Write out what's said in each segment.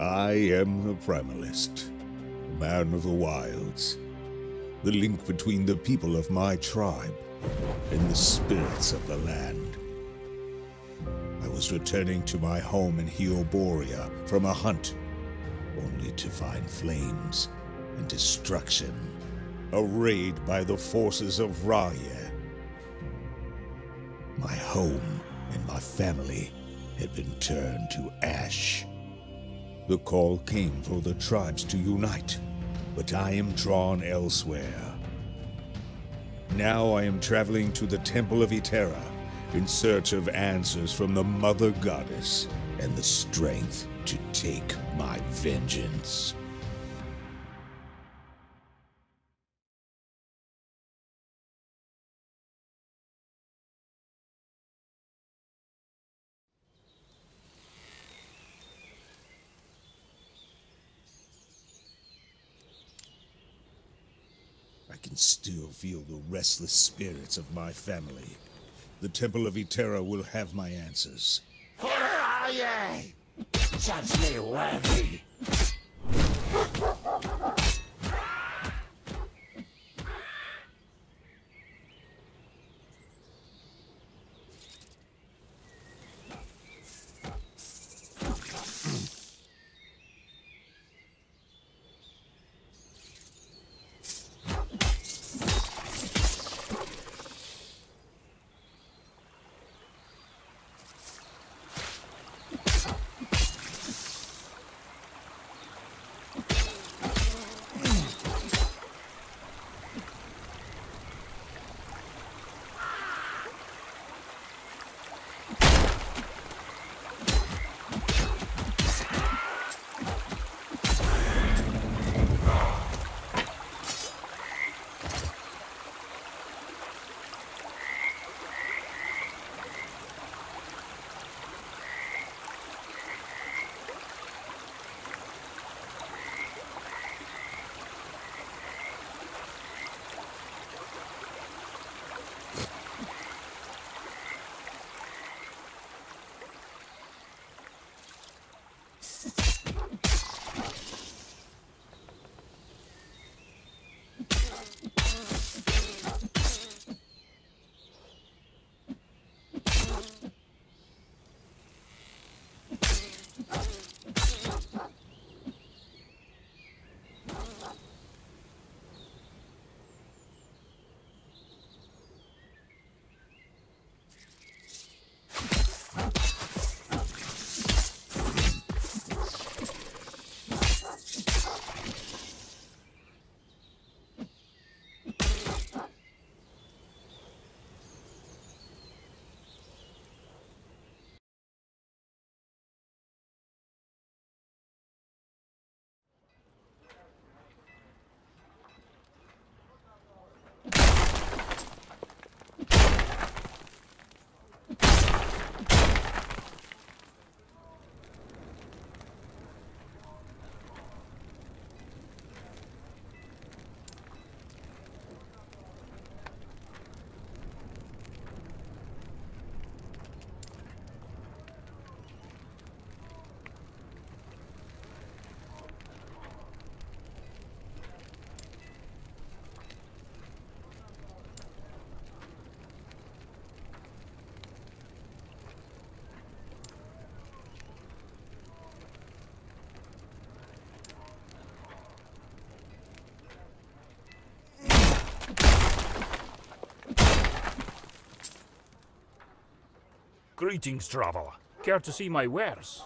I am the Primalist, man of the wilds, the link between the people of my tribe and the spirits of the land. I was returning to my home in Heoborea from a hunt, only to find flames and destruction. A raid by the forces of Raya. My home and my family had been turned to ash. The call came for the tribes to unite, but I am drawn elsewhere. Now I am traveling to the Temple of Eterra in search of answers from the Mother Goddess and the strength to take my vengeance. Can still feel the restless spirits of my family. The Temple of Eterra will have my answers. For Aye! Judge me worthy! Greetings, traveler. Care to see my wares?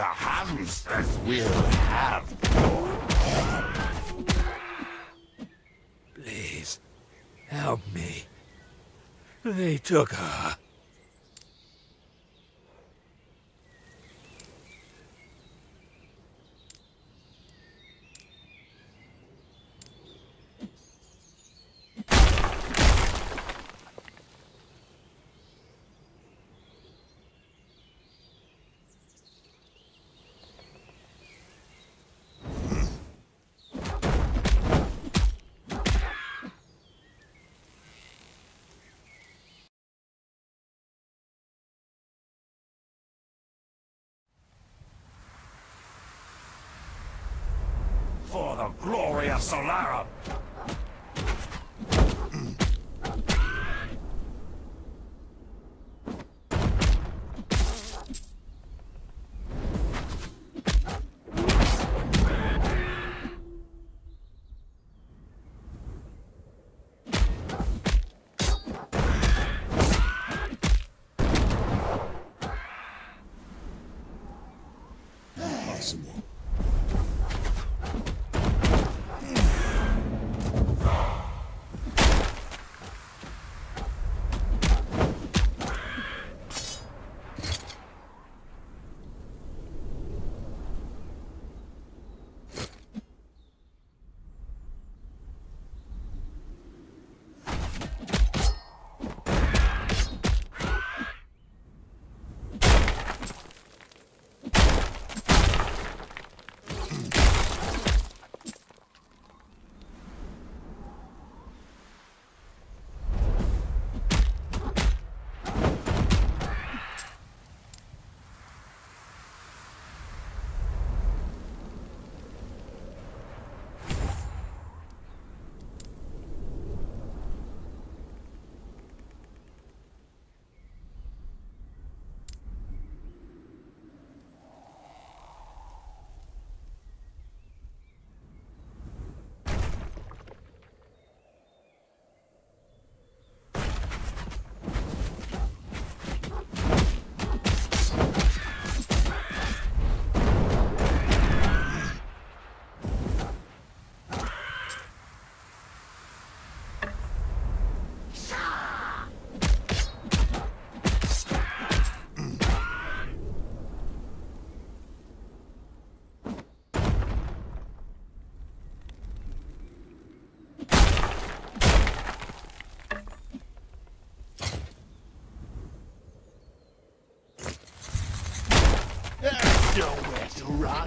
The hamsters will have your Please, help me. They took her. For the glory of Solarum. Impossible.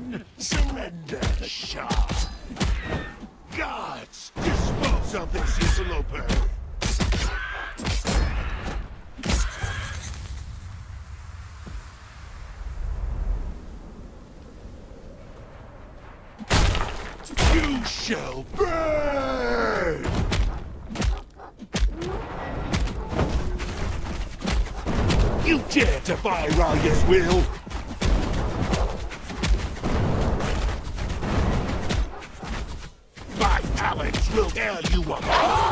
Run. Surrender, Shah. Guards, dispose of this interloper. You shall burn! You dare defy Raya's will? Will tear you apart!